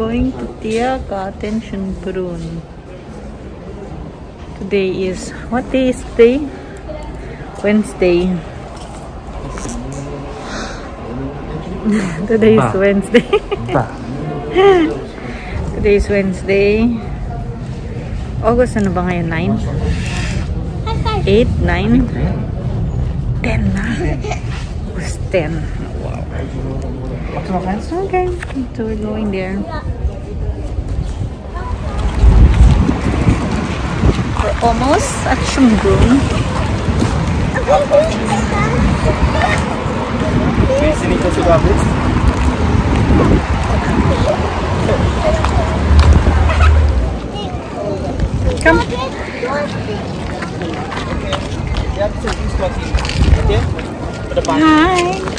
Going to Tia Cotton Brun. Today is, what day is today? Wednesday. today is Wednesday. today is Wednesday. August ano ba ngayon? 9? 8? 9? 10 na. August 10. Wow. What's my friends? Okay, so we're going there. We're almost at Schönbrunn. Sinito si Babit. Come. Yeah, so he's talking. Okay? For the back. Hi.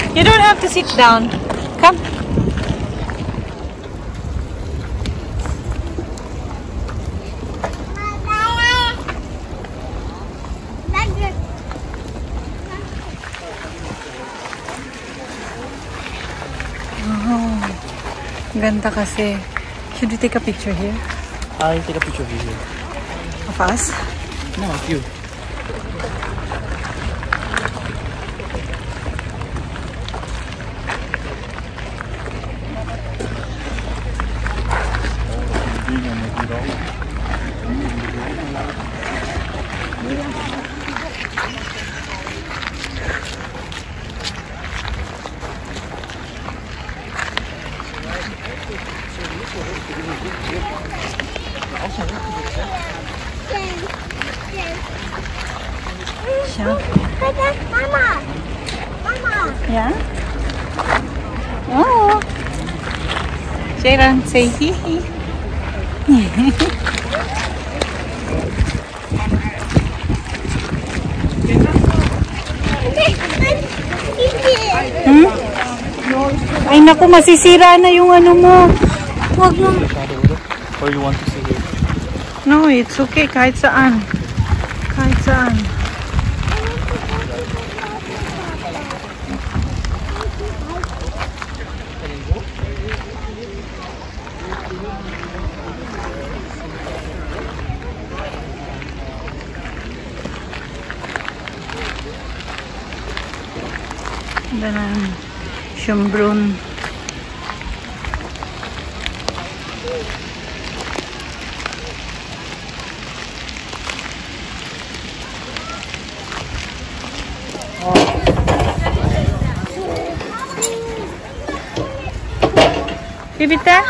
Where's the back? You don't have to sit down. Come. Oh, ganda kasi. Should we take a picture here I'll take a picture of you here. of us? No, of you. Siya. Mama! Mama! Yeah? Oh. Sharon, say hee hee. Hmm? Ay naku, masisira na yung ano mo. Huwag mo. Or you want to see it? No, it's okay. Kahit saan. Kahit saan. Schönbrunn. Bibita?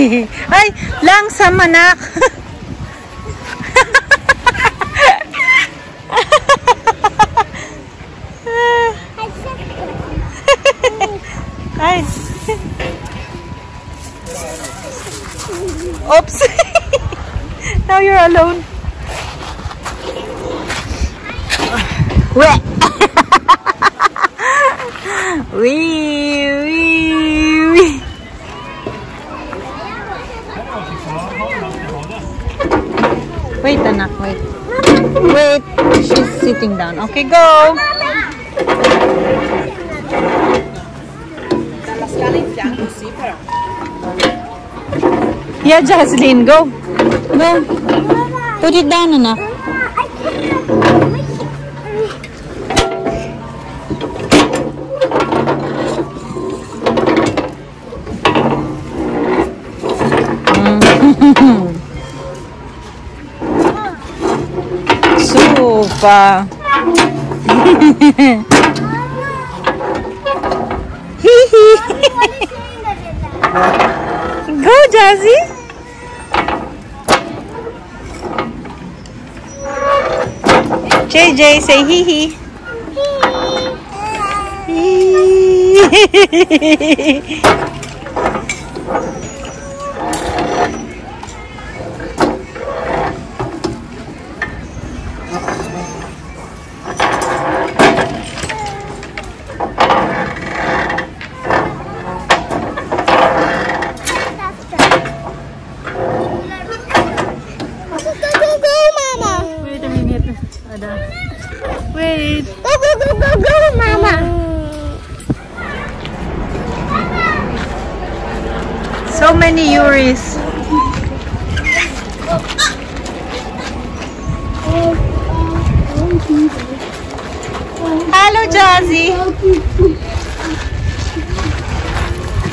Ay, langsam anak. Ay. Oops. now you're alone. Anak, wait. Wait, she's sitting down. Okay, go. Yeah, Jocelyn, go. Go. Put it down, anak. Pa. Go, Jazzy. JJ, say hee hee. Hee. Go, go, go, Mama. Wait a minute, Ada. Wait. Go, go, go, go, go, Mama. So many Yuris. Hello, Jazzy.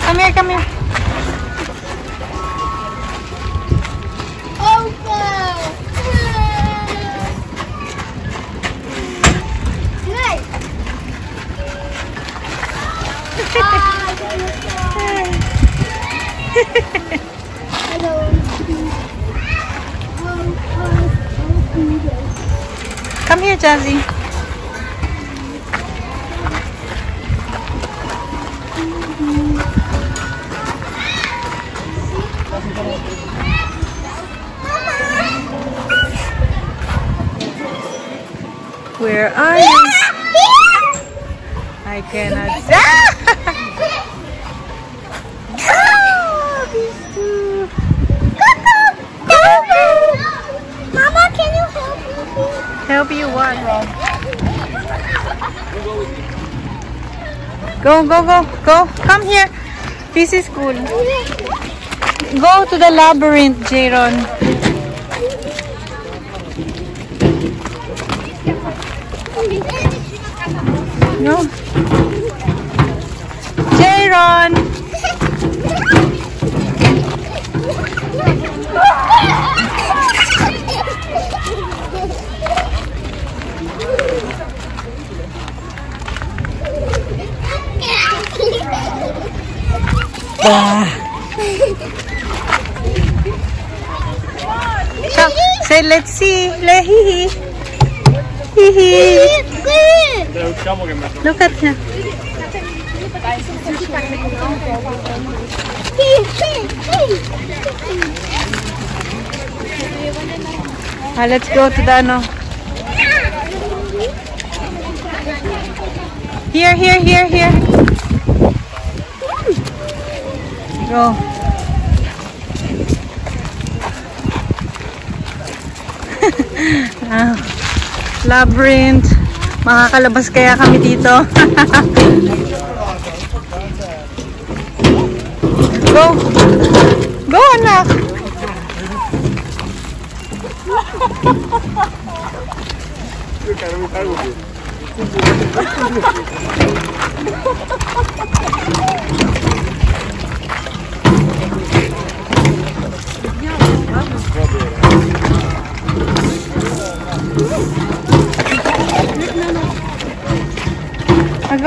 Come here, come here. Come here, Jazzy. Help you what? Go, go, go, go. Come here. This is cool. Go to the labyrinth, Jaron. No. Jaron. So, say, let's see. Le hee hee. Hee hee. Look at him. Ah, let's go to the ano. Here, here, here, here. Go. ah, labyrinth. Makakalabas kaya kami dito. Go. Go, anak. Ah,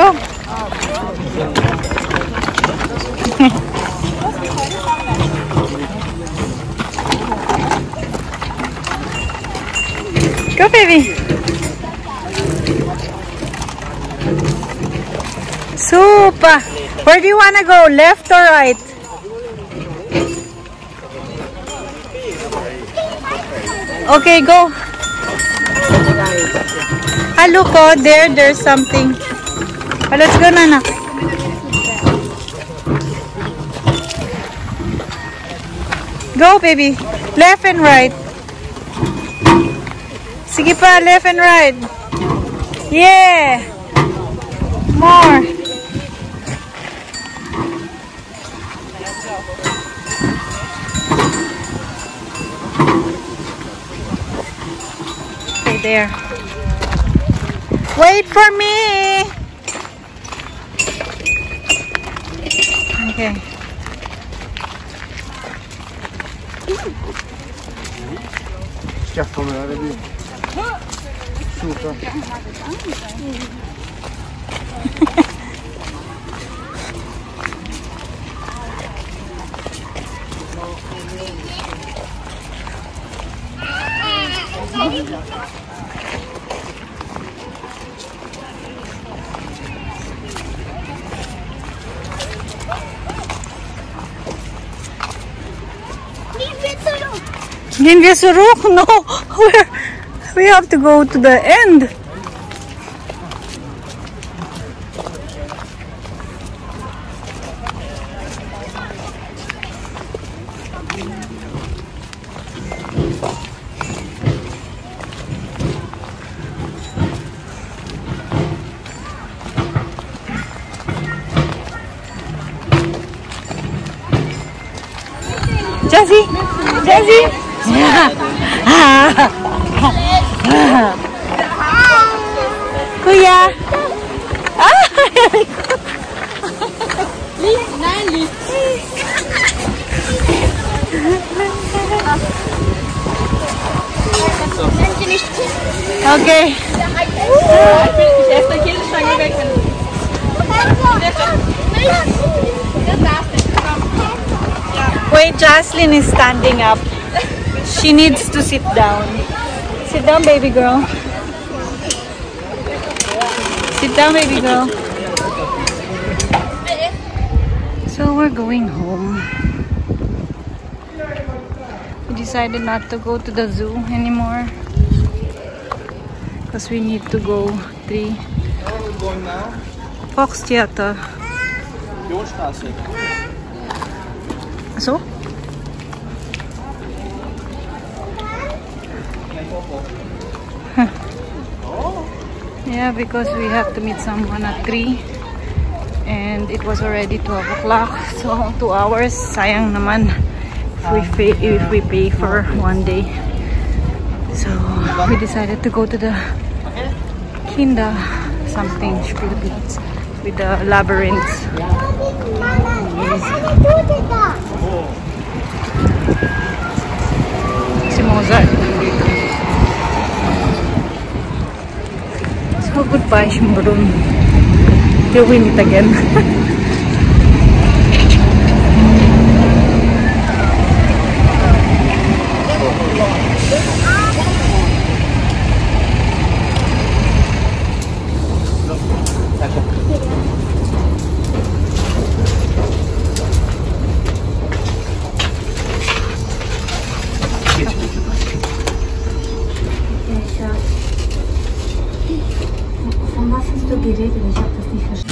go. Baby. Super. Where do you want to go? Left or right? Okay, go. Ah, look, oh, there, there's something. Ah, let's go, Nana. Go, baby. Left and right. Sige pa, left and right. Yeah. More. There. Wait for me. Okay. Super. Zurück? No, Where? we have to go to the end. Jessie, Jessie. Kuya. Wenn sie nicht Okay. Ich esse der Käsestange weg. Wait, Jocelyn is standing up. She needs to sit down. Sit down, baby girl. Sit down, baby girl. So we're going home. We decided not to go to the zoo anymore because we need to go three Where are we going now? Fox Theater. So? Yeah, because we have to meet someone at 3 and it was already 12 o'clock so 2 hours. Sayang naman if we, pay, if we pay for one day. So we decided to go to the Kinda something Philippines with the labyrinths si Mozart So goodbye Schönbrunn. Till we meet again. du geredet? Ich habe das nicht verstanden.